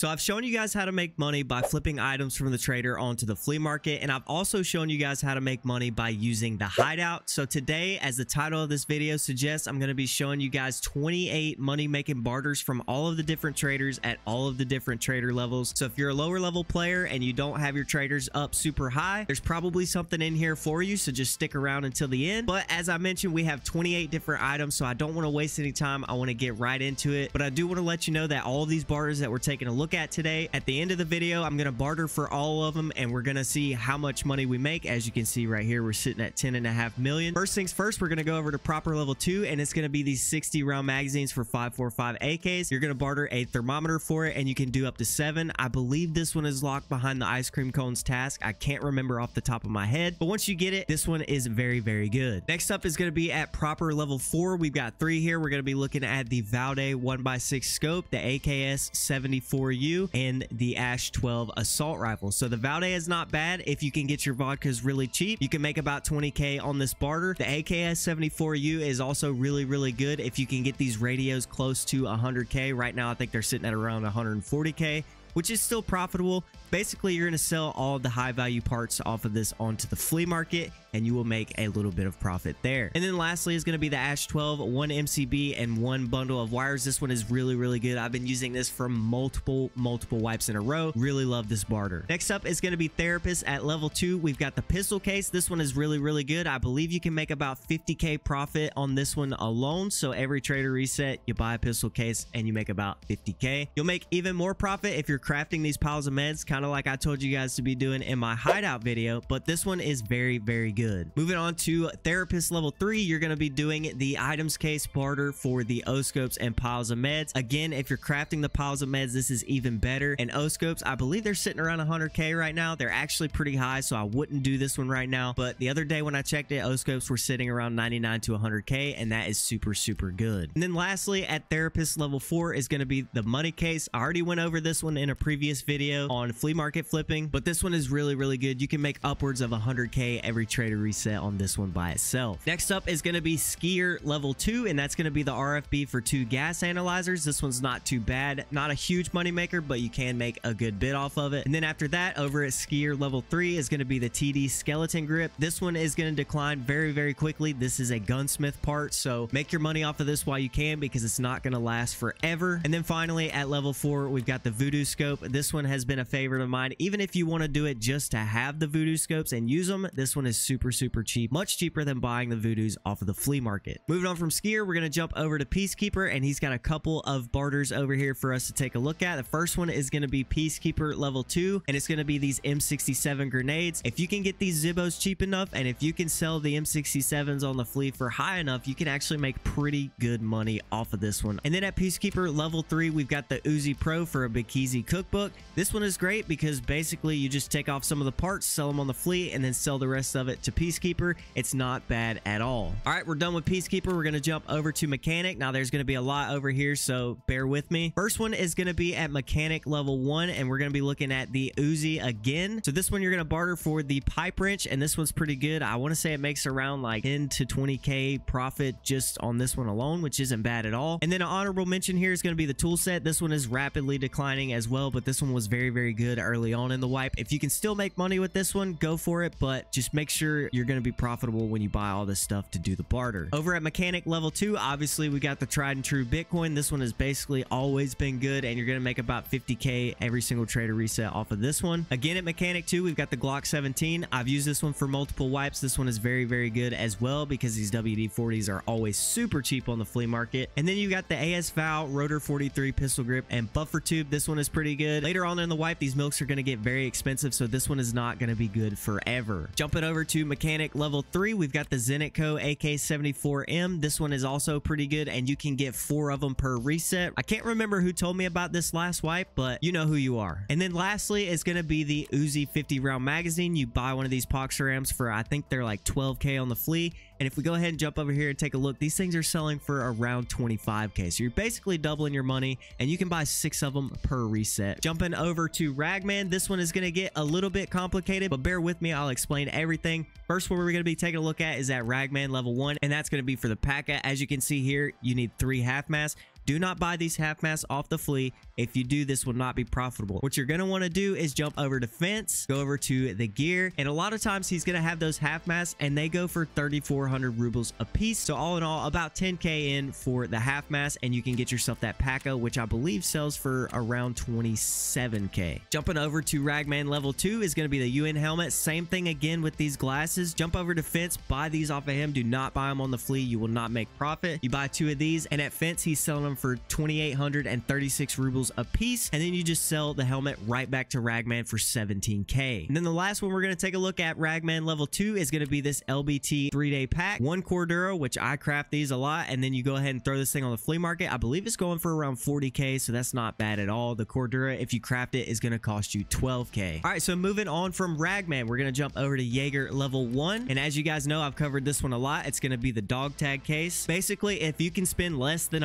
So I've shown you guys how to make money by flipping items from the trader onto the flea market. And I've also shown you guys how to make money by using the hideout. So today, as the title of this video suggests, I'm going to be showing you guys 28 money making barters from all of the different traders at all of the different trader levels. So if you're a lower level player and you don't have your traders up super high, there's probably something in here for you. So just stick around until the end. But as I mentioned, we have 28 different items. So I don't want to waste any time. I want to get right into it. But I do want to let you know that all these barters that we're taking a look look at today. At the end of the video, I'm going to barter for all of them and we're going to see how much money we make. As you can see right here, we're sitting at 10 and a half million. First things first, we're going to go over to Prapor level two and it's going to be these 60 round magazines for 545 AKs. You're going to barter a thermometer for it and you can do up to seven. I believe this one is locked behind the ice cream cones task. I can't remember off the top of my head, but once you get it, this one is very, very good. Next up is going to be at Prapor level four. We've got three here. We're going to be looking at the Valday 1x6 scope, the AKS 74 U and the Ash 12 assault rifle. So the Valday is not bad. If you can get your vodkas really cheap, you can make about 20k on this barter. The AKS 74U is also really, really good if you can get these radios close to 100k. Right now, I think they're sitting at around 140k which is still profitable. Basically, you're going to sell all the high value parts off of this onto the flea market and you will make a little bit of profit there. And then lastly is going to be the Ash 12, one MCB and one bundle of wires. This one is really, really good. I've been using this for multiple, multiple wipes in a row. Really love this barter. Next up is going to be Therapist at level two. We've got the pistol case. This one is really, really good. I believe you can make about 50k profit on this one alone. So every trader reset, you buy a pistol case and you make about 50k. You'll make even more profit if you're crafting these piles of meds, kind of like I told you guys to be doing in my hideout video, but this one is very, very good good. Moving on to therapist level three, you're going to be doing the items case barter for the O-scopes and piles of meds. Again, if you're crafting the piles of meds, this is even better. And O-scopes, I believe they're sitting around 100k right now. They're actually pretty high, so I wouldn't do this one right now. But the other day when I checked it, O-scopes were sitting around 99 to 100k, and that is super, super good. And then lastly, at therapist level four is going to be the money case. I already went over this one in a previous video on flea market flipping, but this one is really, really good. You can make upwards of 100k every trade reset on this one by itself. Next up is going to be Skier level 2, and that's going to be the RFB for two gas analyzers. This one's not too bad. Not a huge moneymaker, but you can make a good bit off of it. And then after that, over at Skier level 3 is going to be the TD skeleton grip. This one is going to decline very, very quickly. This is a gunsmith part, so make your money off of this while you can because it's not going to last forever. And then finally, at level 4, we've got the Voodoo scope. This one has been a favorite of mine. Even if you want to do it just to have the Voodoo scopes and use them, this one is super super, super cheap. Much cheaper than buying the Voodoos off of the flea market. Moving on from Skier, we're going to jump over to Peacekeeper, and he's got a couple of barters over here for us to take a look at. The first one is going to be Peacekeeper level 2, and it's going to be these M67 grenades. If you can get these Zibbos cheap enough, and if you can sell the M67s on the flea for high enough, you can actually make pretty good money off of this one. And then at Peacekeeper level 3, we've got the Uzi Pro for a Bakeezy cookbook. This one is great because basically you just take off some of the parts, sell them on the flea, and then sell the rest of it to to Peacekeeper, it's not bad at all. All right, we're done with Peacekeeper. We're going to jump over to Mechanic. Now, there's going to be a lot over here, so bear with me. First one is going to be at Mechanic level 1, and we're going to be looking at the Uzi again. So this one, you're going to barter for the Pipe Wrench, and this one's pretty good. I want to say it makes around like 10 to 20k profit just on this one alone, which isn't bad at all. And then an honorable mention here is going to be the tool set. This one is rapidly declining as well, but this one was very, very good early on in the wipe. If you can still make money with this one, go for it, but just make sure you're going to be profitable when you buy all this stuff to do the barter. Over at mechanic level two, obviously we got the tried and true Bitcoin. This one has basically always been good and you're going to make about 50k every single trader reset off of this one. Again at mechanic two, we've got the Glock 17. I've used this one for multiple wipes. This one is very, very good as well because these WD-40s are always super cheap on the flea market. And then you got the AS Val Rotor 43 pistol grip and buffer tube. This one is pretty good. Later on in the wipe, these milks are going to get very expensive, so this one is not going to be good forever. Jumping over to mechanic level 3, we've got the Zenitco AK-74M. This one is also pretty good, and you can get four of them per reset. I can't remember who told me about this last wipe, but you know who you are. And then lastly it's going to be the Uzi 50 round magazine. You buy one of these Poxerams for, I think they're like 12k on the flea. And if we go ahead and jump over here and take a look, these things are selling for around 25k. So you're basically doubling your money, and you can buy six of them per reset. Jumping over to Ragman, this one is going to get a little bit complicated, but bear with me. I'll explain everything. First one we're going to be taking a look at is at Ragman level 1, and that's going to be for the P.A.C.A. As you can see here, you need three half masks. Do not buy these half masks off the flea. If you do, this will not be profitable. What you're going to want to do is jump over to fence, go over to the gear, and a lot of times he's going to have those half masks and they go for 3,400 rubles a piece. So all in all, about 10k in for the half mask, and you can get yourself that P.A.C.A, which I believe sells for around 27k. Jumping over to Ragman level 2 is going to be the UN helmet. Same thing again with these glasses. Jump over to Fence, buy these off of him. Do not buy them on the flea. You will not make profit. You buy two of these, and at Fence, he's selling them for 2,836 rubles a piece, and then you just sell the helmet right back to Ragman for 17k. And then the last one we're going to take a look at Ragman level 2 is going to be this LBT 3-day pack. One Cordura, which I craft these a lot, and then you go ahead and throw this thing on the flea market. I believe it's going for around 40k, so that's not bad at all. The Cordura, if you craft it, is going to cost you 12k. All right, so moving on from Ragman, we're going to jump over to Jaeger level 1, and as you guys know, I've covered this one a lot. It's going to be the dog tag case. Basically, if you can spend less than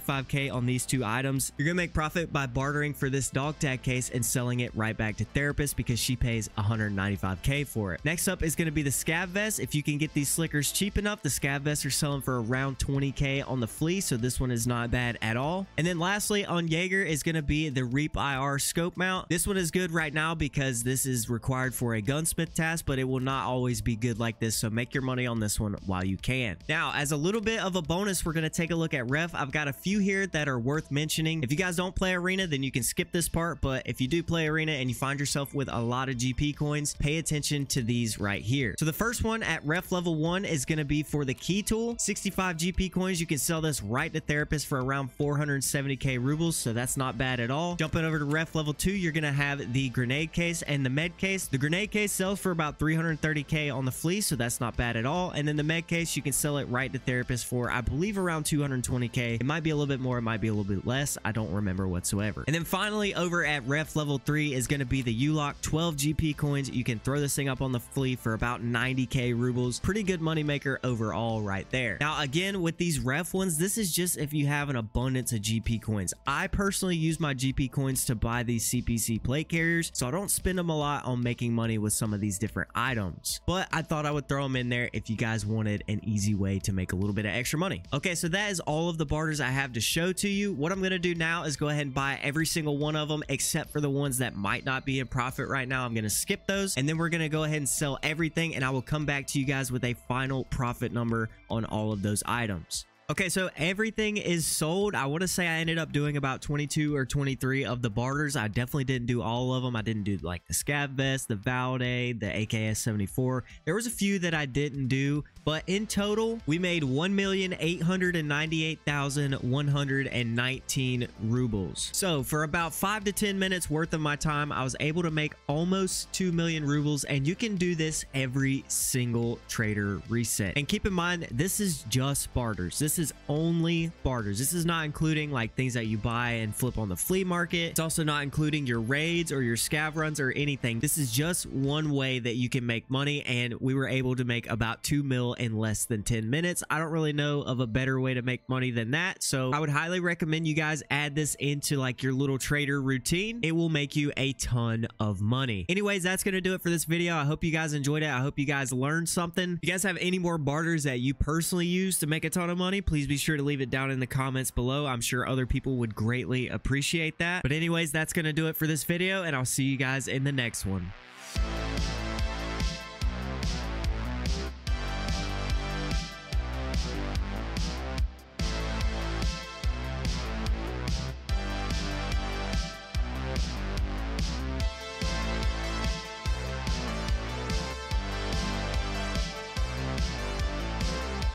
195k on these two items, you're going to make profit by bartering for this dog tag case and selling it right back to therapist because she pays 195k for it. Next up is going to be the scav vest. If you can get these slickers cheap enough, the scav vests are selling for around 20k on the flea, so this one is not bad at all. And then lastly on Jaeger is going to be the Reap IR scope mount. This one is good right now because this is required for a gunsmith task, but it will not always be good like this, so make your money on this one while you can. Now, as a little bit of a bonus, we're going to take a look at ref. I've got a few here that are worth mentioning. If you guys don't play arena, then you can skip this part, but if you do play arena and you find yourself with a lot of GP coins, pay attention to these right here. So the first one at ref level 1 is going to be for the key tool. 65 GP coins, you can sell this right to therapist for around 470k rubles, so that's not bad at all. Jumping over to ref level 2, you're going to have the grenade case and the med case. The grenade case sells for about 330k on the flea, so that's not bad at all. And then the med case, you can sell it right to therapist for, I believe, around 220k. It might be a little bit more, it might be a little bit less. I don't remember whatsoever. And then finally, over at ref level 3 is going to be the U-Lock 12 GP coins. You can throw this thing up on the flea for about 90k rubles. Pretty good moneymaker overall right there. Now, again, with these ref ones, this is just if you have an abundance of GP coins. I personally use my GP coins to buy these CPC plate carriers, so I don't spend them a lot on making money with some of these different items. But I thought I would throw them in there if you guys wanted an easy way to make a little bit of extra money. Okay, so that is all of the barters I have to show to you. What I'm going to do now is go ahead and buy every single one of them except for the ones that might not be in profit right now. I'm going to skip those and then we're going to go ahead and sell everything and I will come back to you guys with a final profit number on all of those items. Okay, so everything is sold. I want to say I ended up doing about 22 or 23 of the barters. I definitely didn't do all of them. I didn't do like the scav Vest, the Valday, the AKS 74. There was a few that I didn't do, but in total, we made 1,898,119 rubles. So for about 5 to 10 minutes worth of my time, I was able to make almost 2 million rubles, and you can do this every single trader reset. And keep in mind, this is just barters. This is only barters. This is not including like things that you buy and flip on the flea market. It's also not including your raids or your scav runs or anything. This is just one way that you can make money, and we were able to make about 2 mil in less than 10 minutes. I don't really know of a better way to make money than that. So I would highly recommend you guys add this into like your little trader routine. It will make you a ton of money. Anyways, that's going to do it for this video. I hope you guys enjoyed it. I hope you guys learned something. If you guys have any more barters that you personally use to make a ton of money, please be sure to leave it down in the comments below. I'm sure other people would greatly appreciate that. But anyways, that's going to do it for this video and I'll see you guys in the next one.